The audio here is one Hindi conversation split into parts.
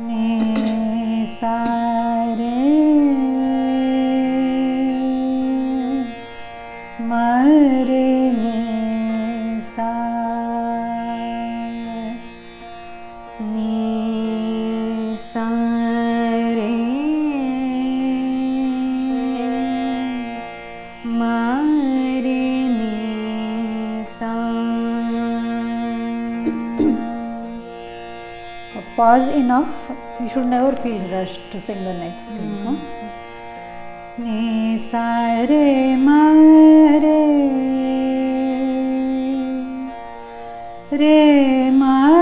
निरे मे सा नीसरे मा pause enough you should never feel rushed to sing the next mm. you know? ne sa re ma re re ma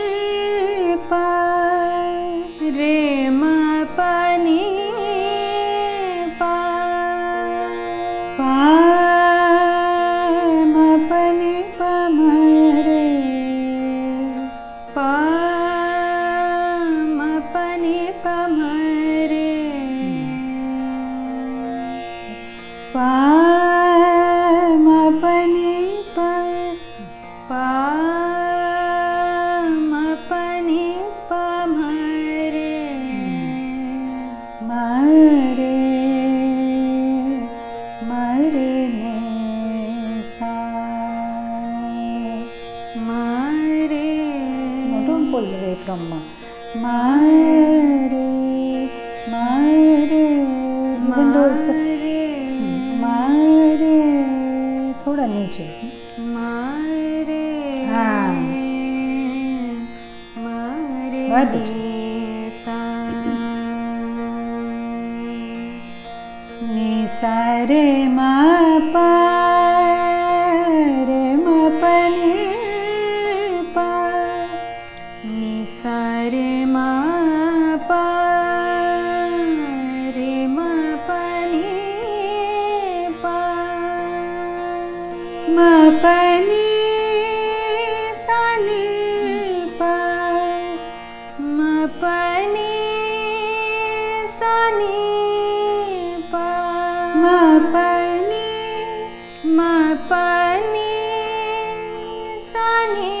கற்பமர பாமபனி ப பாமபனி பமரே. மரே மரே சா மரே. Note don't pull away from Mare, mare, even though it's रे मा रेडा नीचे मा रे मा निपा शनिपनी सनि पनि सनि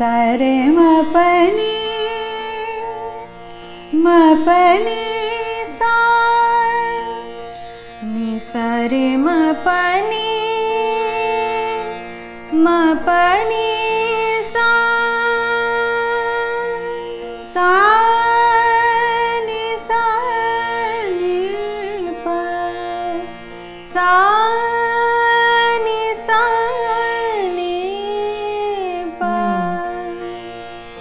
सारे मपनि मपनि सारे मपनि मपनि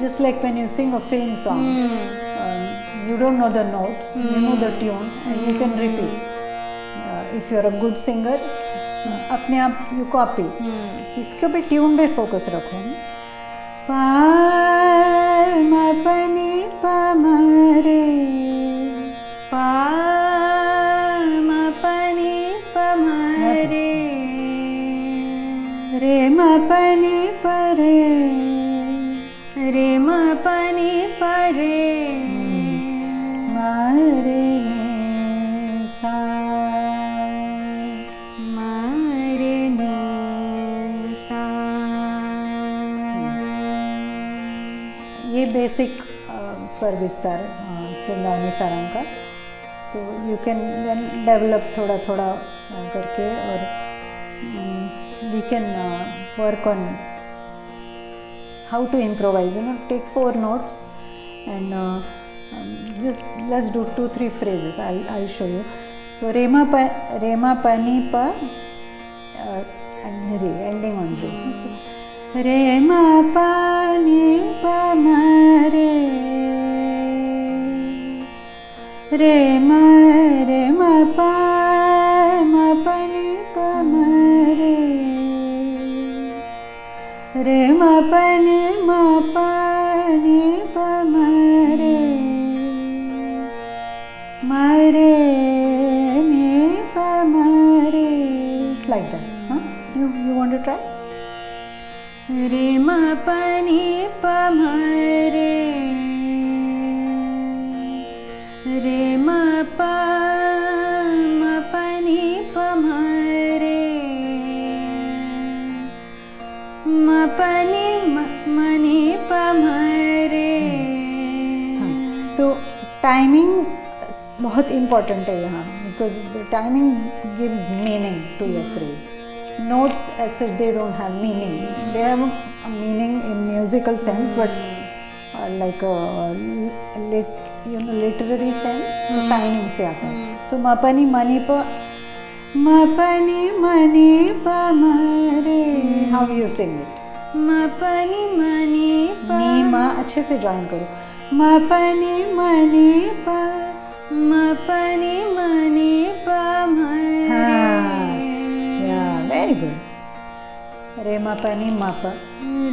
Just like when you sing a film song, mm. um, you don't know the notes, mm. you know the tune, and mm. you can repeat. Uh, if you're a good singer, uh, अपने आप you copy. इसके भी ट्यून पे फोकस रखो पा म प रे रे म प नि प रे म सा ये बेसिक स्वर विस्तार वृंदावनी सारंग का। तो यू कैन देन डेवलप थोड़ा थोड़ा uh, करके और we can work on how to improvise you know take four notes and uh, um, just let's do two three phrases. I'll, I'll show you. So rema pa rema pa ni pa uh, and re ending on re. So, rema pa ni pa ma re. Re ma pa रे म प नि म प नि प म रे म रे नि प म रे like that huh? you you want to try रे म प नि प म रे रे म प नि म म नि प म रे हाँ, तो टाइमिंग बहुत इम्पोर्टेंट है यहाँ because the timing gives meaning to your phrase notes as ऐसे they don't have meaning they have meaning in musical sense but like you know literary sense timing से आता है. सो मपनी मनी प मपनी मनी प मरे हाउ यू सिंग इट नि म नि नी अच्छे से ज्वाइन करो मपनी मनी प म प नि म नि प म हाँ, रे ma pa.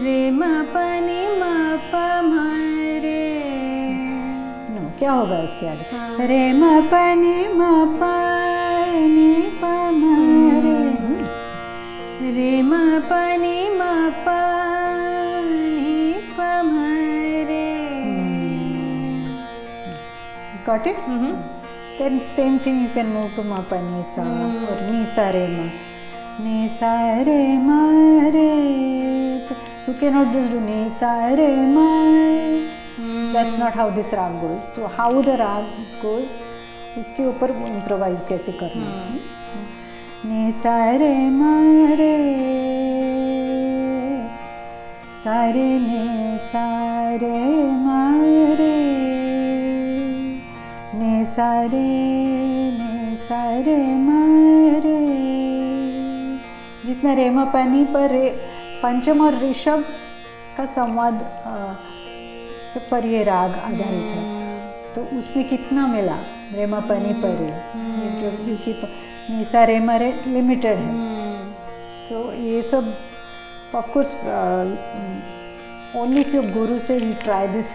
रे म प म प म रे No, क्या होगा इसके आगे? हाँ। रे ma pa रे म म Got it? Mhm. Then same thing you can move to ma pa ni sa or ni sa re ma. ni sa re ma re you cannot just do ni sa re ma that's not how this rag goes so how the rag goes उसके ऊपर इम्प्रोवाइज कैसे करना नि सा रे मा रे सा रे नि सा रे मा रे नि सा रे नि सा रे मा रे जितना रेमा पानी पर रे पंचम और ऋषभ का संवाद पर ये राग आधारित है। तो उसमें कितना मिला रेमा पानी पर रे क्योंकि प- निसा रेमा रे लिमिटेड है। तो ये सब of course only if your guru से you try this.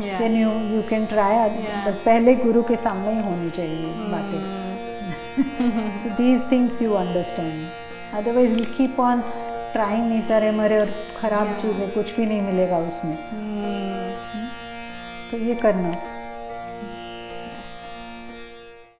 Then you you can try but पहले गुरु के सामने ही होनी चाहिए बातें। So these things you understand otherwise otherwise we'll keep on trying निसारे मरे और खराब Yeah. चीज़ें कुछ भी नहीं मिलेगा उसमें। तो ये करना।